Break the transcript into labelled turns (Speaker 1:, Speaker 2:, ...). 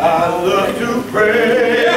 Speaker 1: I love to pray.